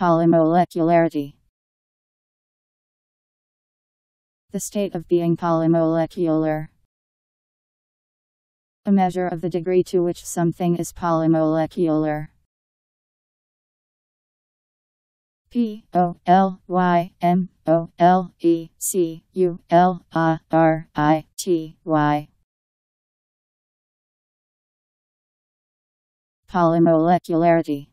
Polymolecularity The state of being polymolecular. A measure of the degree to which something is polymolecular. P O L Y M O L E C U L A R I T Y Polymolecularity